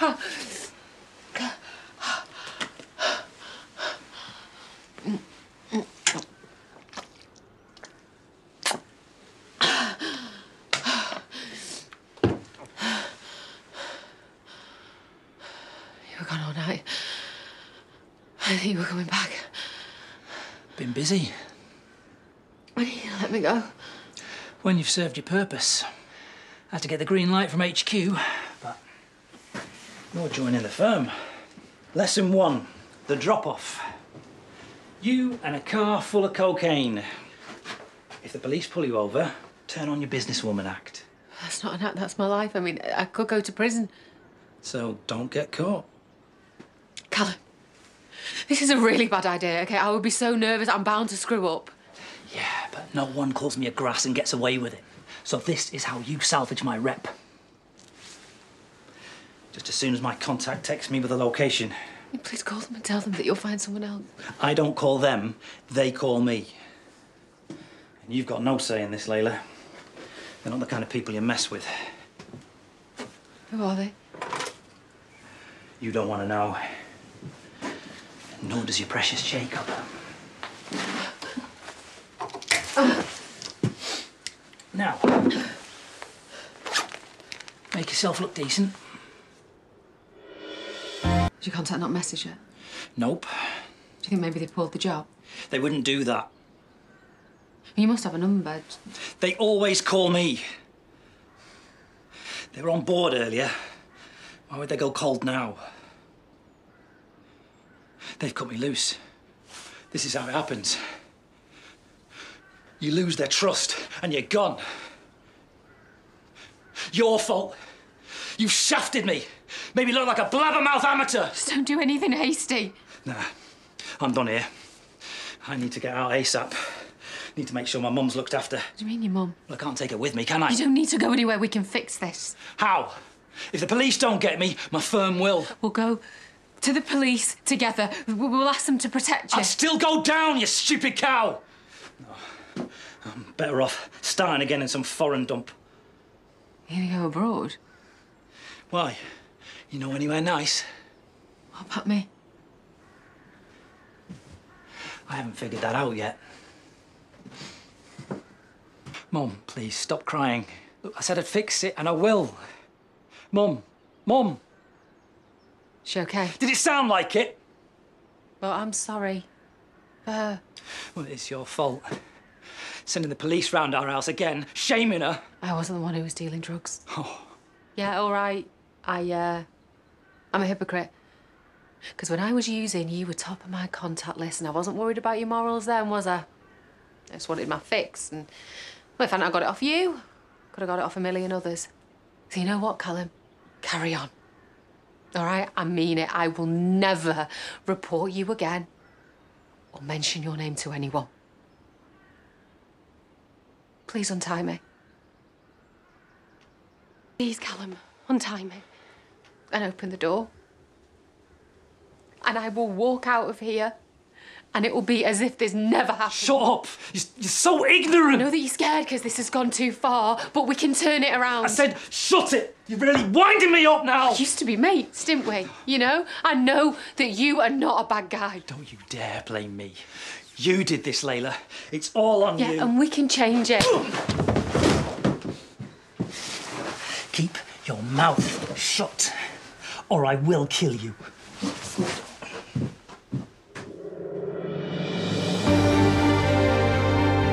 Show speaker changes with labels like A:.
A: you were gone I think you were coming back.
B: Been busy.
A: When are you gonna let me go?
B: When you've served your purpose. I had to get the green light from HQ you're joining the firm. Lesson one, the drop-off. You and a car full of cocaine. If the police pull you over, turn on your businesswoman act.
A: That's not an act, that's my life. I mean, I could go to prison.
B: So don't get caught.
A: Callum, this is a really bad idea, okay? I would be so nervous, I'm bound to screw up.
B: Yeah, but no one calls me a grass and gets away with it. So this is how you salvage my rep. Just as soon as my contact texts me with a location,
A: Please call them and tell them that you'll find someone else.
B: I don't call them, they call me. And you've got no say in this, Leyla. They're not the kind of people you mess with.
A: Who are they?
B: You don't want to know. Nor does your precious Jacob. Now, make yourself look decent.
A: Did your contact not message her?
B: Nope,
A: Do you think maybe they pulled the job?
B: they wouldn't do that.
A: You must have a number.
B: They always call me. They were on board earlier. Why would they go cold now? They've cut me loose. This is how it happens. You lose their trust and you're gone. Your fault. You shafted me. Made me look like a blabbermouth amateur.
A: Just don't do anything hasty.
B: Nah, I'm done here. I need to get out ASAP. Need to make sure my mum's looked after.
A: What do you mean, your mum?
B: Well, I can't take her with me, can I?
A: You don't need to go anywhere. We can fix this.
B: How? If the police don't get me, my firm will.
A: We'll go to the police together. We- We'll ask them to protect you.
B: I'll still go down, you stupid cow! No, I'm better off starting again in some foreign dump.
A: You're gonna go abroad?
B: Why? You know anywhere nice?
A: What about me?
B: I haven't figured that out yet. Mum, please stop crying. Look, I said I'd fix it, and I will. Mum, Mum,
A: She okay?
B: did it sound like it?
A: Well, I'm sorry. Uh,
B: Well, it's your fault. Sending the police round our house again, shaming her.
A: I wasn't the one who was dealing drugs.
B: Oh.
A: Yeah, all right. I, uh, I'm a hypocrite. Because when I was using, you were top of my contact list, and I wasn't worried about your morals then, was I? I just wanted my fix, and well, if I hadn't got it off you, could have got it off a million others. So you know what, Callum? Carry on. All right, I mean it. I will never report you again or mention your name to anyone. Please untie me. Please, Callum, untie me and open the door. And I will walk out of here and it will be as if this never happened.
B: Shut up! You're, you're so ignorant!
A: I know that you're scared because this has gone too far, but we can turn it around.
B: I said, shut it! You're really winding me up now!
A: We used to be mates, didn't we? You know? I know that you are not a bad guy.
B: Don't you dare blame me. You did this, Leyla. It's all on
A: Yeah,
B: you.
A: and we can change it.
B: Keep your mouth shut, or I will kill you.